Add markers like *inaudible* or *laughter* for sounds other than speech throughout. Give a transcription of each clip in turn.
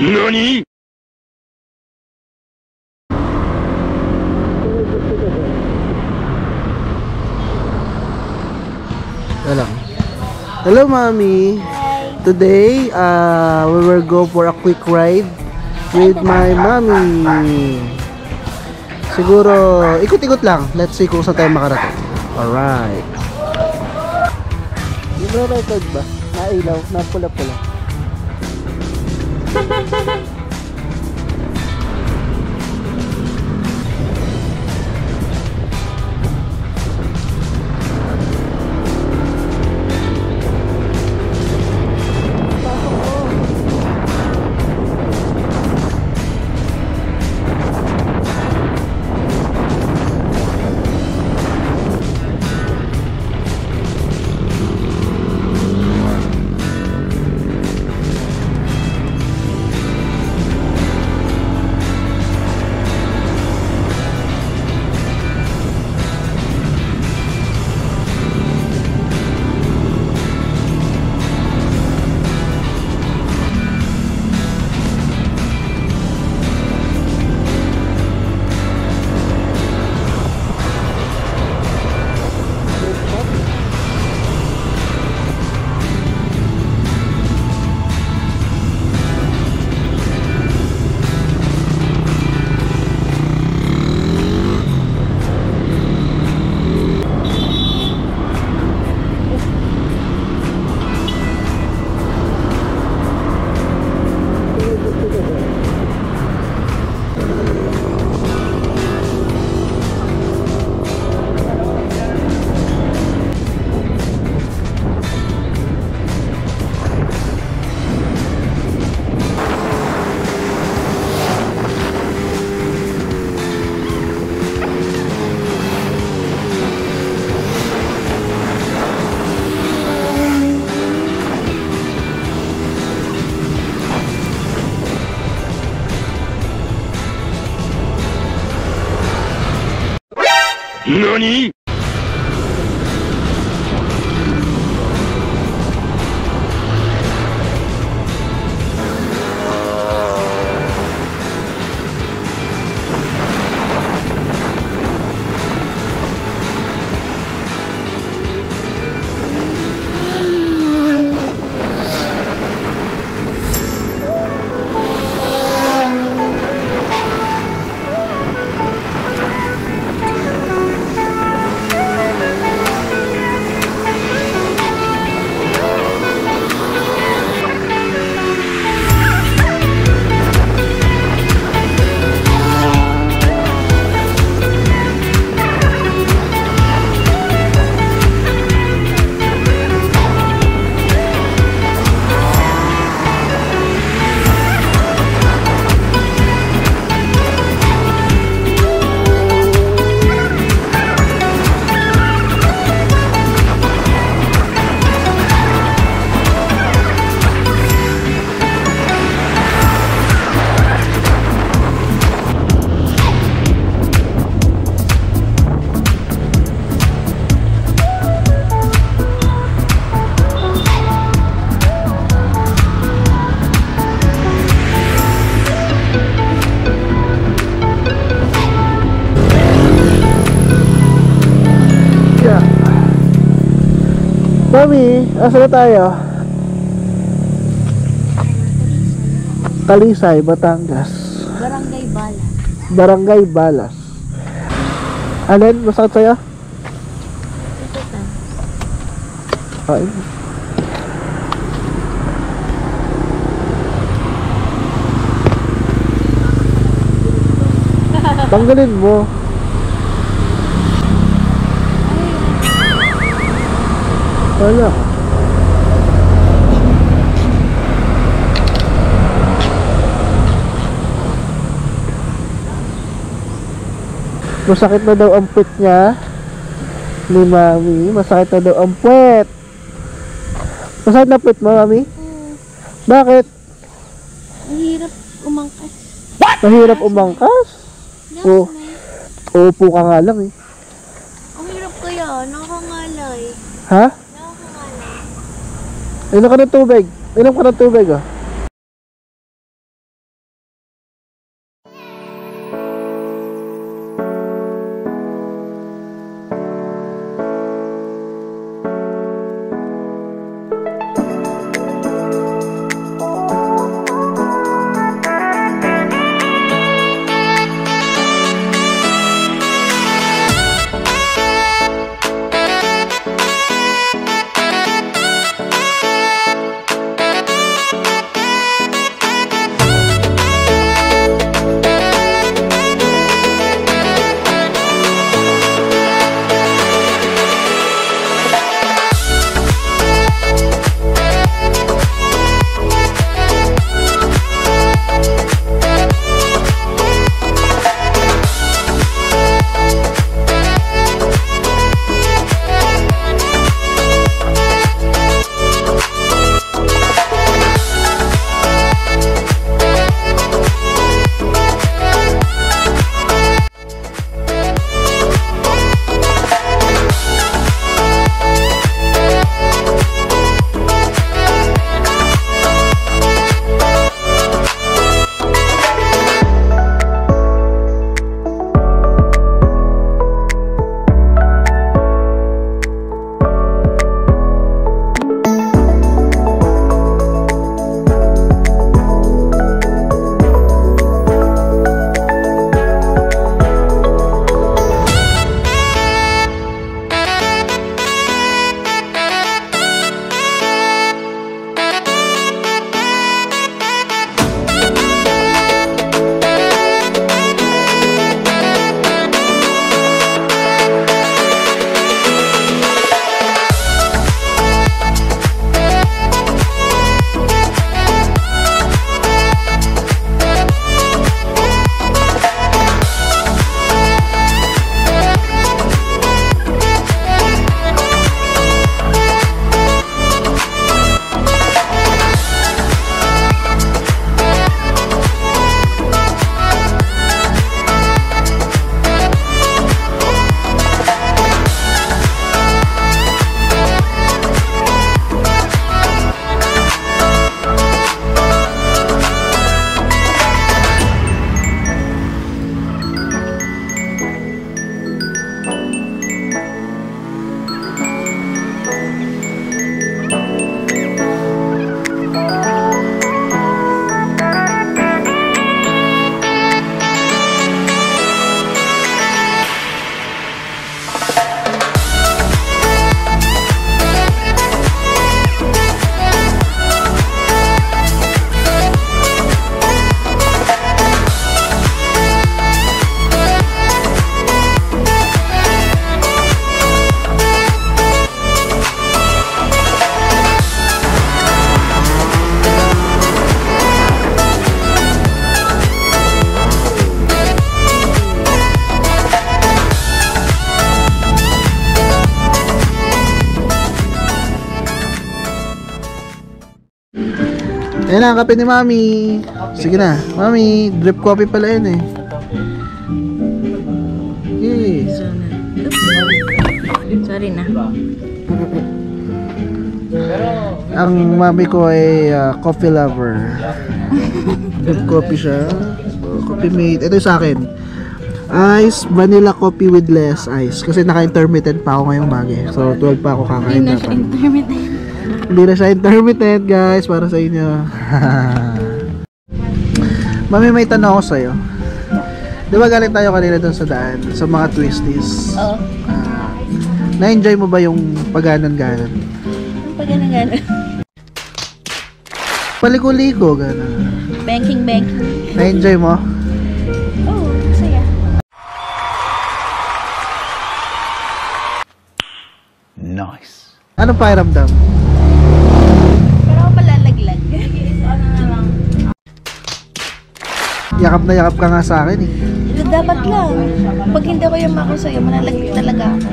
NANI?! Hello. Hello, Mommy. Today, uh, we will go for a quick ride with my mommy. Siguro, ikot-ikot lang. Let's see kung saan tayo makarating. Alright. Nagre-record ba? Nailaw, na 何 Mami, asa na tayo? Talisay, Batangas. Barangay Bala. Barangay Balas. Alin, masakit sa'yo? Ito ta. Ay. Tanggalin mo. Wala. Masakit na daw ang puwet niya ni Mami. Masakit na daw ang puwet. Masakit na puwet mo, Mami? Bakit? Ang hirap umangkas. Mahirap umangkas? Oo. Uupo ka nga lang eh. Ang hirap kaya. Nakakangalay. Ha? Inom ka ng tubig. Inom ka ng tubig ah. Ayan na, ang kape ni Mami. Sige na. Mami, drip coffee pala yun eh. Yes. Sorry na. Ang mami ko ay ah, coffee lover. Drip coffee siya. Coffee mate. Ito yung sa akin. Ice, vanilla coffee with less ice. Kasi naka-intermittent pa ako ngayong eh. So, 12 pa ako kakain Hindi na siya intermittent. Hindi na siya intermittent, guys. Para sa inyo. *laughs* Mami, may tanong ako sa'yo. Di ba galing tayo kanina dun sa daan? Sa mga twisties. Oo. Na-enjoy mo ba yung paganan-ganan? Pag ganun ganun. *laughs* Paliko-liko, gano'n. Banking, banking. Na-enjoy mo? Oo, masaya. Nice. Ano pakiramdam? Pero ako palalaglag. ano na lang. Yakap na yakap ka nga sa akin eh. Dapat lang. Pag hindi ko yung mako sa'yo, manalaglag talaga ako.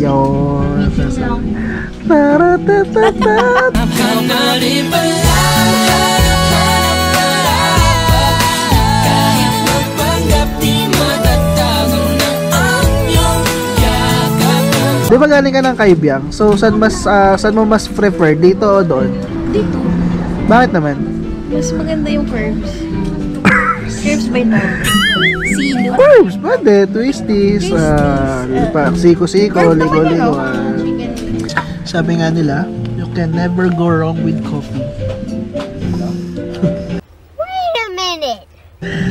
Yun. Taratatatat. Di ba galing ka ng Kaibiyang? So, saan mas ah, saan mo mas prefer? Dito o doon? Dito, Bakit naman? mas maganda yung curves. *laughs* curves by now. Silo. Curves, pwede. Twisties, ah, pa, siko-siko, ligo-ligo. Sabi nga nila, you can never go wrong with coffee.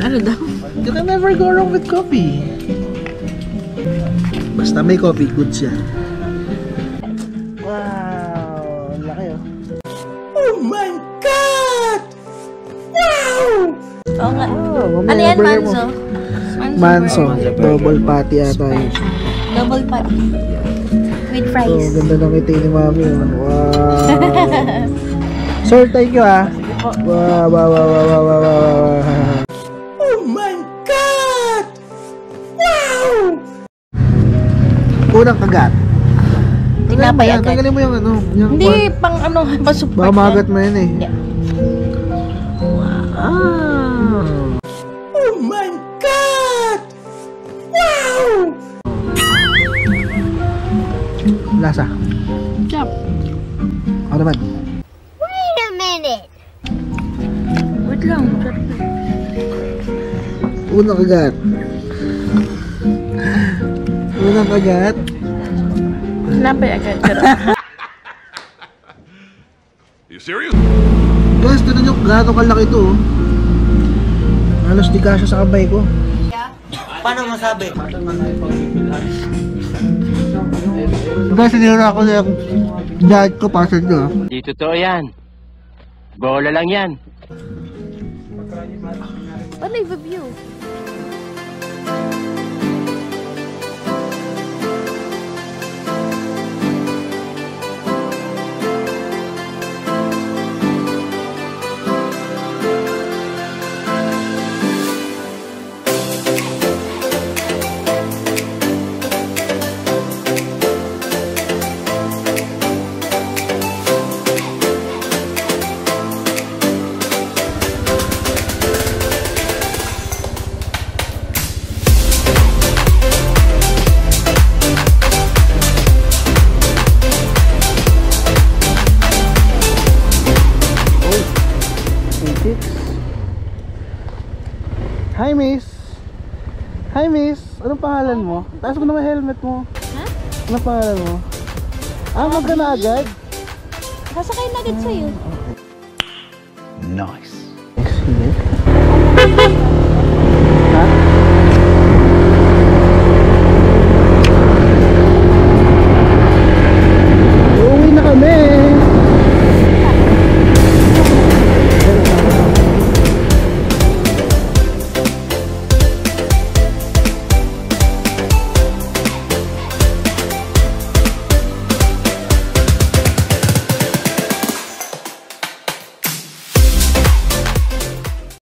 Ano daw? You can never go wrong with coffee. Basta may coffee, good siya. Wow! ang Laki oh. Oo nga. Oh, Ano yan, Manso? Manso. Double patty ata yun. Double patty. With So, fries. ganda ng ngiti ni Mami. oh. Wow! Sir, thank you ah. Wow, wow, wow, wow, wow, wow, wow, Unang kagat. Tinapay Tanggalin mo yan, agad. Tanggalin mo yung ano. Yung Hindi, pang ano, *laughs* pa-support Baka yan. magat mo yun eh. Hindi. Wow! Oh my God! Wow! Lasa. Chop. Ako naman. Wait lang. Unang kagat. Unang kagat. Tinapay agad. *laughs* You serious? Guys, tinan nyo gaano kalaki ito oh. Halos di kasya sa kamay ko. Paano masabi? Guys, sinira ako yung diet ko para sa inyo. ah. Di totoo yan. Bola lang yan. paano i-view? Six. Hi, miss. Hi, miss. Anong pangalan mo? Taas mo naman helmet mo. Ha? Anong pangalan mo? Ah, mag ka na agad? Sasakay na agad sa'yo. Nice. Sige.